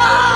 Oh!